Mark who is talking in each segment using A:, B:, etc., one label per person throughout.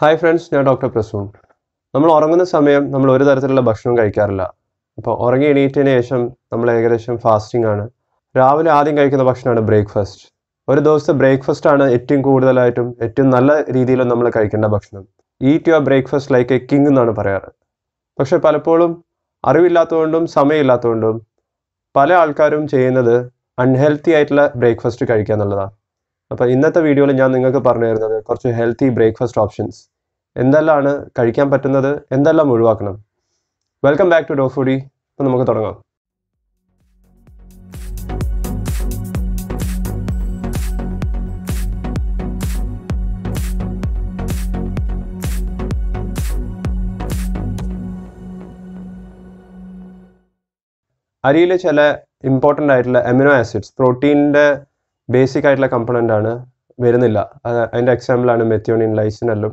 A: Hi friends ഞാൻ doctor Prasoon. നമ്മൾ ഉറങ്ങുന്ന സമയം നമ്മൾ ഒരു തരത്തിലുള്ള ഭക്ഷണം കഴിക്കാറില്ല. അപ്പോൾ ഉറങ്ങി എണീറ്റതിന് ശേഷം നമ്മൾ ഏകദേശം ഫാസ്റ്റിംഗ് ആണ്. രാവിലെ ആദ്യം കഴിക്കുന്ന ഭക്ഷണമാണ് ബ്രേക്ക്ഫാസ്റ്റ് ഒരു ദിവസത്തെ ബ്രേക്ക്ഫാസ്റ്റ് ആണ് ഏറ്റവും കൂടുതലായിട്ടും ഏറ്റവും നല്ല രീതിയിലും നമ്മൾ കഴിക്കേണ്ട ഭക്ഷണം. Eat your breakfast like a king എന്നാണ് പറയാറ്. പക്ഷെ പലപ്പോഴും അറിവില്ലാത്തതുകൊണ്ടും സമയമില്ലാത്തതുകൊണ്ടും പല ആൾക്കാരും ചെയ്യുന്നത് അൺഹെൽത്തി ആയിട്ടുള്ള ബ്രേക്ക്ഫാസ്റ്റ് കഴിക്കുക എന്നുള്ളതാണ്. അപ്പോൾ ഇന്നത്തെ വീഡിയോയിൽ ഞാൻ നിങ്ങൾക്ക് പറഞ്ഞു തരുന്നത് കുറച്ച് ഹെൽത്തി ബ്രേക്ക്ഫാസ്റ്റ് ഓപ്ഷൻസ് എന്തെല്ലാമാണ് കഴിക്കാൻ പറ്റുന്നത് എന്തെല്ലാം ഒഴിവാക്കണം. Welcome back to Dr Foodie അപ്പോൾ നമുക്ക് തുടങ്ങാം. അരിയിൽ ചില ഇമ്പോർട്ടന്റ് ആയിട്ടുള്ള അമിനോ ആസിഡ്സ് പ്രോട്ടീനിന്റെ ബേസിക് ആയിട്ടുള്ള കമ്പണന്റ് ആണ് വരുന്നില്ല. അത് അതിന്റെ എക്സാമ്പിളാണ് മെത്തിയോണിയൻ ലൈസിൻ എല്ലാം.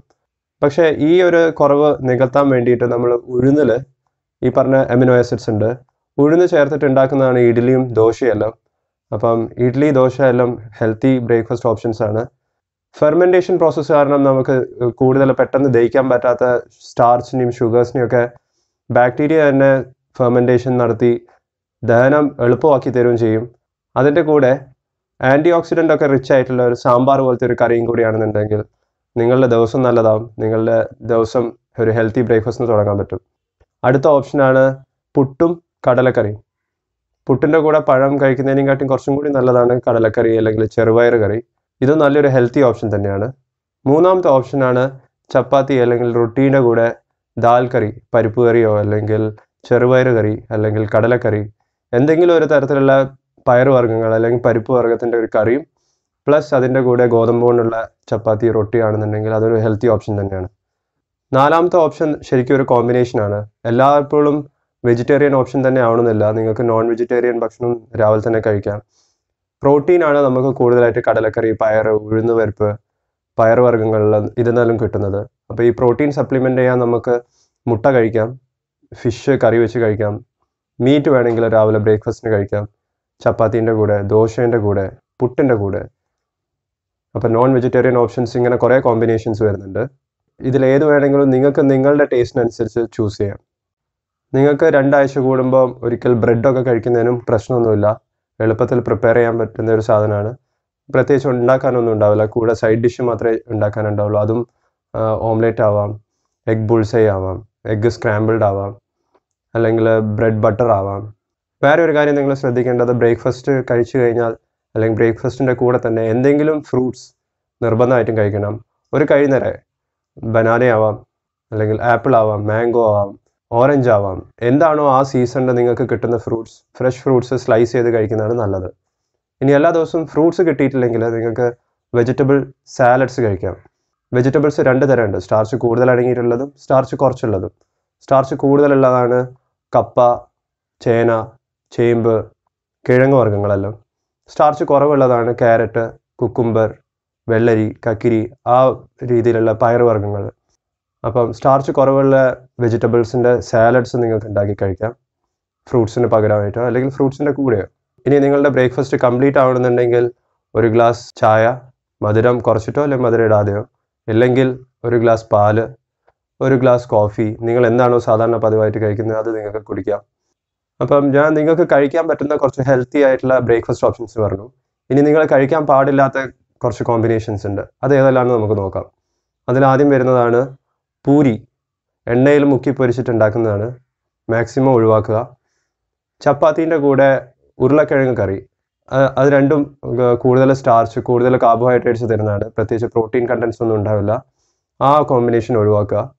A: പക്ഷേ ഈ ഒരു കുറവ് നികത്താൻ വേണ്ടിയിട്ട് നമ്മൾ ഉഴുന്നിൽ ഈ പറഞ്ഞ അമിനോ ആസിഡ്സ് ഉണ്ട്. ഉഴുന്ന് ചേർത്തിട്ട് ഉണ്ടാക്കുന്നതാണ് ഇഡ്ഡലിയും ദോശയെല്ലാം. അപ്പം ഇഡ്ഡലി ദോശ എല്ലാം ഹെൽത്തി ബ്രേക്ക്ഫാസ്റ്റ് ഓപ്ഷൻസ് ആണ്. ഫെർമെന്റേഷൻ പ്രോസസ്സ് കാരണം നമുക്ക് കൂടുതൽ പെട്ടെന്ന് ദഹിക്കാൻ പറ്റാത്ത സ്റ്റാർച്ചിനെയും ഷുഗേഴ്സിനെയും ഒക്കെ ബാക്ടീരിയ തന്നെ ഫെർമെന്റേഷൻ നടത്തി ദഹനം എളുപ്പമാക്കി തരുകയും ചെയ്യും. അതിന്റെ കൂടെ ആന്റി ഓക്സിഡന്റ് ഒക്കെ റിച്ച് ആയിട്ടുള്ള ഒരു സാമ്പാർ പോലത്തെ ഒരു കറിയും കൂടിയാണെന്നുണ്ടെങ്കിൽ നിങ്ങളുടെ ദിവസം നല്ലതാവും. നിങ്ങളുടെ ദിവസം ഒരു ഹെൽത്തി ബ്രേക്ക്ഫാസ്റ്റിന് തുടങ്ങാൻ പറ്റും. അടുത്ത ഓപ്ഷനാണ് പുട്ടും കടലക്കറിയും. പുട്ടിന്റെ കൂടെ പഴം കഴിക്കുന്നതിനെക്കാട്ടും കുറച്ചും കൂടി നല്ലതാണ് കടലക്കറി അല്ലെങ്കിൽ ചെറുപയർ കറി. ഇത് നല്ലൊരു ഹെൽത്തി ഓപ്ഷൻ തന്നെയാണ്. മൂന്നാമത്തെ ഓപ്ഷനാണ് ചപ്പാത്തി അല്ലെങ്കിൽ റൊട്ടീന്റെ കൂടെ ദാൽ കറി പരിപ്പ് കറിയോ അല്ലെങ്കിൽ ചെറുപയർ കറി അല്ലെങ്കിൽ കടലക്കറി എന്തെങ്കിലും ഒരു തരത്തിലുള്ള പയറുവർഗങ്ങൾ അല്ലെങ്കിൽ പരിപ്പ് വർഗത്തിന്റെ ഒരു കറിയും പ്ലസ് അതിന്റെ കൂടെ ഗോതമ്പ് കൊണ്ടുള്ള ചപ്പാത്തി റൊട്ടി ആണെന്നുണ്ടെങ്കിൽ അതൊരു ഹെൽത്തി ഓപ്ഷൻ തന്നെയാണ്. നാലാമത്തെ ഓപ്ഷൻ ശരിക്കും ഒരു കോമ്പിനേഷനാണ് എല്ലായ്പ്പോഴും വെജിറ്റേറിയൻ ഓപ്ഷൻ തന്നെ ആവണമെന്നില്ല. നിങ്ങൾക്ക് നോൺ വെജിറ്റേറിയൻ ഭക്ഷണം രാവിലെ തന്നെ കഴിക്കാം. പ്രോട്ടീൻ ആണ് നമുക്ക് കൂടുതലായിട്ട് കടലക്കറി പയർ ഉഴുന്ന് പരിപ്പ് പയറുവർഗങ്ങളിൽ ഇതെന്നാലും കിട്ടുന്നത്. അപ്പോൾ ഈ പ്രോട്ടീൻ സപ്ലിമെന്റ് ചെയ്യാൻ നമുക്ക് മുട്ട കഴിക്കാം ഫിഷ് കറി വെച്ച് കഴിക്കാം മീറ്റ് വേണമെങ്കിൽ രാവിലെ ബ്രേക്ക്ഫാസ്റ്റിന് കഴിക്കാം. ചപ്പാത്തീന്റെ കൂടെ ദോശേന്റെ കൂടെ പുട്ടിന്റെ കൂടെ. അപ്പോൾ നോൺ വെജിറ്റേറിയൻ ഓപ്ഷൻസ് ഇങ്ങനെ കുറേ കോമ്പിനേഷൻസ് വരുന്നുണ്ട്. ഇതിൽ വേണമെങ്കിലും നിങ്ങൾക്ക് നിങ്ങളുടെ ടേസ്റ്റിനനുസരിച്ച് ചൂസ് ചെയ്യാം. നിങ്ങൾക്ക് രണ്ടാഴ്ച കൂടുമ്പോൾ ഒരിക്കൽ ബ്രെഡൊക്കെ കഴിക്കുന്നതിനും പ്രശ്നമൊന്നുമില്ല. എളുപ്പത്തിൽ പ്രിപ്പയർ ചെയ്യാൻ പറ്റുന്ന ഒരു സാധനമാണ്. പ്രത്യേകിച്ച് ഉണ്ടാക്കാനൊന്നും ഉണ്ടാവില്ല. കൂടെ സൈഡ് ഡിഷ് മാത്രമേ ഉണ്ടാക്കാനുണ്ടാവുള്ളൂ. അതും ഓംലെറ്റ് ആവാം എഗ് ബുൾസൈ ആവാം എഗ് സ്ക്രാമ്പിൾഡ് ആവാം അല്ലെങ്കിൽ ബ്രെഡ് ബട്ടർ ആവാം. വേറെ ഒരു കാര്യം നിങ്ങൾ ശ്രദ്ധിക്കേണ്ടത് ബ്രേക്ക്ഫാസ്റ്റ് കഴിച്ചു കഴിഞ്ഞാൽ അല്ലെങ്കിൽ ബ്രേക്ക്ഫാസ്റ്റിന്റെ കൂടെ തന്നെ എന്തെങ്കിലും ഫ്രൂട്ട്സ് നിർബന്ധമായിട്ടും കഴിക്കണം. ഒരു കഴിയുന്നേരെ ബനാന ആവാം അല്ലെങ്കിൽ ആപ്പിൾ ആവാം മാംഗോ ആവാം ഓറഞ്ച് ആവാം. എന്താണോ ആ സീസണിൽ നിങ്ങൾക്ക് കിട്ടുന്ന ഫ്രൂട്ട്സ് ഫ്രഷ് ഫ്രൂട്ട്സ് സ്ലൈസ് ചെയ്ത് കഴിക്കുന്നതാണ് നല്ലത്. ഇനി എല്ലാ ദിവസവും ഫ്രൂട്ട്സ് കിട്ടിയിട്ടില്ലെങ്കിൽ നിങ്ങൾക്ക് വെജിറ്റബിൾ സാലഡ്സ് കഴിക്കാം. വെജിറ്റബിൾസ് രണ്ട് തരമുണ്ട്. സ്റ്റാർച്ച് കൂടുതൽ അടങ്ങിയിട്ടുള്ളതും സ്റ്റാർച്ച് കുറച്ചുള്ളതും. സ്റ്റാർച്ച് കൂടുതലുള്ളതാണ് കപ്പ ചേന ചേമ്പ് കിഴങ്ങ് വർഗങ്ങളെല്ലാം. സ്റ്റാർച്ച് കുറവുള്ളതാണ് ക്യാരറ്റ് കുക്കുംബർ വെള്ളരി കക്കിരി ആ രീതിയിലുള്ള പയറുവർഗങ്ങൾ അപ്പം സ്റ്റാർച്ച് കുറവുള്ള വെജിറ്റബിൾസിന്റെ സാലഡ്സ് നിങ്ങൾക്ക് ഉണ്ടാക്കി കഴിക്കാം. ഫ്രൂട്ട്സിന് പകരമായിട്ടോ അല്ലെങ്കിൽ ഫ്രൂട്ട്സിന്റെ കൂടെയോ. ഇനി നിങ്ങളുടെ ബ്രേക്ക്ഫാസ്റ്റ് കംപ്ലീറ്റ് ആവണമെന്നുണ്ടെങ്കിൽ ഒരു ഗ്ലാസ് ചായ മധുരം കുറച്ചിട്ടോ അല്ലെങ്കിൽ മധുരം ഇടാതെയോ? ഇല്ലെങ്കിൽ ഒരു ഗ്ലാസ് പാൽ ഒരു ഗ്ലാസ് കോഫി നിങ്ങൾ എന്താണോ സാധാരണ പതിവായിട്ട് കഴിക്കുന്നത് അത് നിങ്ങൾക്ക് കുടിക്കാം. അപ്പം ഞാൻ നിങ്ങൾക്ക് കഴിക്കാൻ പറ്റുന്ന കുറച്ച് ഹെൽത്തി ആയിട്ടുള്ള ബ്രേക്ക്ഫാസ്റ്റ് ഓപ്ഷൻസ് പറഞ്ഞു. ഇനി നിങ്ങൾ കഴിക്കാൻ പാടില്ലാത്ത കുറച്ച് കോമ്പിനേഷൻസ് ഉണ്ട്. അത് ഏതെല്ലാമെന്ന് നമുക്ക് നോക്കാം. അതിലാദ്യം വരുന്നതാണ് പൂരി. എണ്ണയിൽ മുക്കി പൊരിച്ചിട്ട് ഉണ്ടാക്കുന്നതാണ് മാക്സിമം ഒഴിവാക്കുക. ചപ്പാത്തീന്റെ കൂടെ ഉരുളക്കിഴങ്ങ് കറി. അത് രണ്ടും കൂടുതൽ സ്റ്റാർച്ച് കൂടുതൽ കാർബോഹൈഡ്രേറ്റ്സ് തരുന്നതാണ്. പ്രത്യേകിച്ച് പ്രോട്ടീൻ കണ്ടൻസ് ഒന്നും ഉണ്ടാവില്ല. ആ കോമ്പിനേഷൻ ഒഴിവാക്കുക.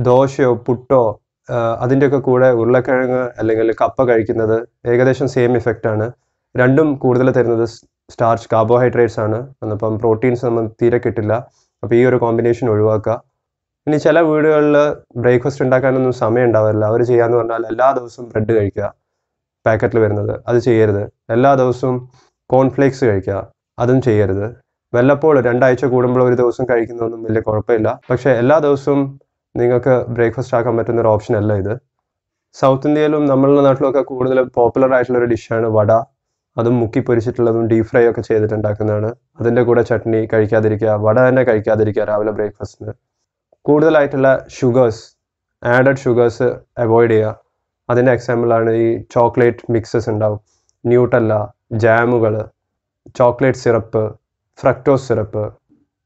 A: ദോശയോ പുട്ടോ അതിന്റെയൊക്കെ കൂടെ ഉരുളക്കിഴങ്ങ് അല്ലെങ്കിൽ കപ്പ കഴിക്കുന്നത് ഏകദേശം സെയിം ഇഫക്റ്റ് ആണ്. രണ്ടും കൂടുതൽ തരുന്നത് സ്റ്റാർച്ച് കാർബോഹൈഡ്രേറ്റ്സ് ആണ്. അപ്പം പ്രോട്ടീൻസ് നമ്മൾ തീരെ കിട്ടില്ല. അപ്പോൾ ഈ ഒരു കോമ്പിനേഷൻ ഒഴിവാക്കുക. ഇനി ചില വീടുകളിൽ ബ്രേക്ക്ഫാസ്റ്റ് ഉണ്ടാക്കാനൊന്നും സമയം ഉണ്ടാവില്ല. അവർ ചെയ്യാന്ന് പറഞ്ഞാൽ എല്ലാ ദിവസവും ബ്രെഡ് കഴിക്കുക. പാക്കറ്റിൽ വരുന്നത്. അത് ചെയ്യരുത്. എല്ലാ ദിവസവും കോൺഫ്ലേക്സ് കഴിക്കുക. അതും ചെയ്യരുത്. വല്ലപ്പോൾ രണ്ടാഴ്ച കൂടുമ്പോൾ ഒരു ദിവസം കഴിക്കുന്നതൊന്നും വലിയ കുഴപ്പമില്ല. പക്ഷേ എല്ലാ ദിവസവും നിങ്ങൾക്ക് ബ്രേക്ക്ഫാസ്റ്റ് ആക്കാൻ പറ്റുന്ന ഒരു ഓപ്ഷൻ അല്ല ഇത്. സൗത്ത് ഇന്ത്യയിലും നമ്മളുടെ നാട്ടിലൊക്കെ കൂടുതൽ പോപ്പുലർ ആയിട്ടുള്ള ഒരു ഡിഷാണ് വട. അതും മുക്കി പൊരിച്ചിട്ടുള്ളതും ഡീപ് ഫ്രൈ ഒക്കെ ചെയ്തിട്ടുണ്ടാക്കുന്നതാണ്. അതിന്റെ കൂടെ ചട്നി കഴിക്കാതിരിക്കുക വട തന്നെ കഴിക്കാതിരിക്കുക രാവിലെ ബ്രേക്ക്ഫാസ്റ്റിന് കൂടുതലായിട്ടുള്ള ഷുഗേഴ്സ് ആഡഡ് ഷുഗേഴ്സ് അവോയ്ഡ് ചെയ്യുക. അതിന്റെ എക്സാമ്പിളാണ് ഈ ചോക്ലേറ്റ് മിക്സസ് ഉണ്ടാവും. ന്യൂട്ടല്ല ജാമുകൾ ചോക്ലേറ്റ് സിറപ്പ് ഫ്രക്ടോസ് സിറപ്പ്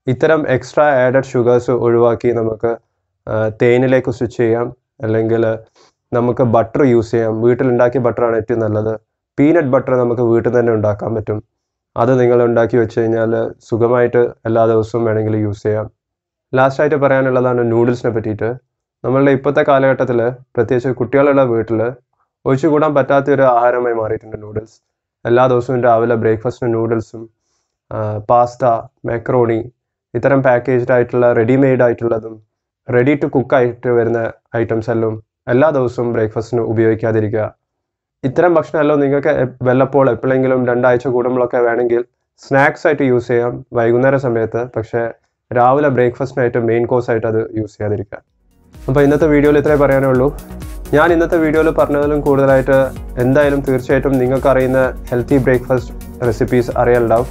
A: ഇത്തരം എക്സ്ട്രാ ആഡഡ് ഷുഗേഴ്സ് ഒഴിവാക്കി നമുക്ക് തേനിലേക്ക് സ്വിച്ച് ചെയ്യാം. അല്ലെങ്കിൽ നമുക്ക് ബട്ടർ യൂസ് ചെയ്യാം. വീട്ടിലുണ്ടാക്കിയ ബട്ടറാണ് ഏറ്റവും നല്ലത്. പീനട്ട് ബട്ടർ നമുക്ക് വീട്ടിൽ തന്നെ ഉണ്ടാക്കാൻ പറ്റും. അത് നിങ്ങൾ ഉണ്ടാക്കി വെച്ച് കഴിഞ്ഞാൽ സുഖമായിട്ട് എല്ലാ ദിവസവും വേണമെങ്കിൽ യൂസ് ചെയ്യാം. ലാസ്റ്റായിട്ട് പറയാനുള്ളതാണ് നൂഡിൽസിനെ പറ്റിയിട്ട്. നമ്മളുടെ ഇപ്പോഴത്തെ കാലഘട്ടത്തിൽ പ്രത്യേകിച്ച് കുട്ടികളുള്ള വീട്ടിൽ ഒഴിച്ചുകൂടാൻ പറ്റാത്ത ഒരു ആഹാരമായി മാറിയിട്ടുണ്ട് നൂഡിൽസ് എല്ലാ ദിവസവും രാവിലെ ബ്രേക്ക്ഫാസ്റ്റിന് നൂഡിൽസും പാസ്ത മാക്രോണി ഇത്തരം പാക്കേജ്ഡ് ആയിട്ടുള്ള റെഡിമെയ്ഡ് ആയിട്ടുള്ളതും റെഡി ടു കുക്ക് ആയിട്ട് വരുന്ന ഐറ്റംസ് എല്ലാം എല്ലാ ദിവസവും ബ്രേക്ക്ഫാസ്റ്റിന് ഉപയോഗിക്കാതിരിക്കുക. ഇത്തരം ഭക്ഷണമെല്ലാം നിങ്ങൾക്ക് വല്ലപ്പോൾ എപ്പോഴെങ്കിലും രണ്ടാഴ്ച കൂടുമ്പോഴൊക്കെ വേണമെങ്കിൽ സ്നാക്സ് ആയിട്ട് യൂസ് ചെയ്യാം വൈകുന്നേര സമയത്ത്. പക്ഷേ രാവിലെ ബ്രേക്ക്ഫാസ്റ്റിനായിട്ട് മെയിൻ കോഴ്സ് ആയിട്ട് അത് യൂസ് ചെയ്യാതിരിക്കുക. അപ്പോൾ ഇന്നത്തെ വീഡിയോയിൽ ഇത്രേ പറയാനേ ഉള്ളൂ. ഞാൻ ഇന്നത്തെ വീഡിയോയിൽ പറഞ്ഞതിലും കൂടുതലായിട്ട് എന്തായാലും തീർച്ചയായിട്ടും നിങ്ങൾക്ക് അറിയുന്ന ഹെൽത്തി ബ്രേക്ക്ഫാസ്റ്റ് റെസിപ്പീസ് അറിയാനുണ്ടാവും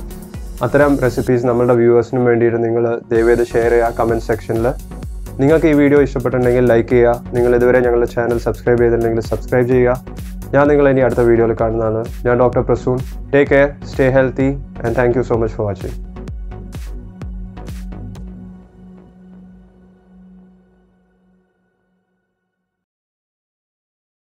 A: അത്തരം റെസിപ്പീസ് നമ്മളുടെ വ്യൂവേഴ്സിനും വേണ്ടിയിട്ട് നിങ്ങൾ ദയവേത് ഷെയർ ചെയ്യുക കമന്റ് സെക്ഷനിൽ നിങ്ങൾക്ക് ഈ വീഡിയോ ഇഷ്ടപ്പെട്ടിട്ടുണ്ടെങ്കിൽ ലൈക്ക് ചെയ്യുക. നിങ്ങൾ ഇതുവരെ ഞങ്ങളുടെ ചാനൽ സബ്സ്ക്രൈബ് ചെയ്തിട്ടുണ്ടെങ്കിൽ സബ്സ്ക്രൈബ് ചെയ്യുക. ഞാൻ നിങ്ങളെ ഇനി അടുത്ത വീഡിയോയിൽ കാണുന്നതാണ്. ഞാൻ doctor Prasoon. Take care stay healthy and thank you so much for watching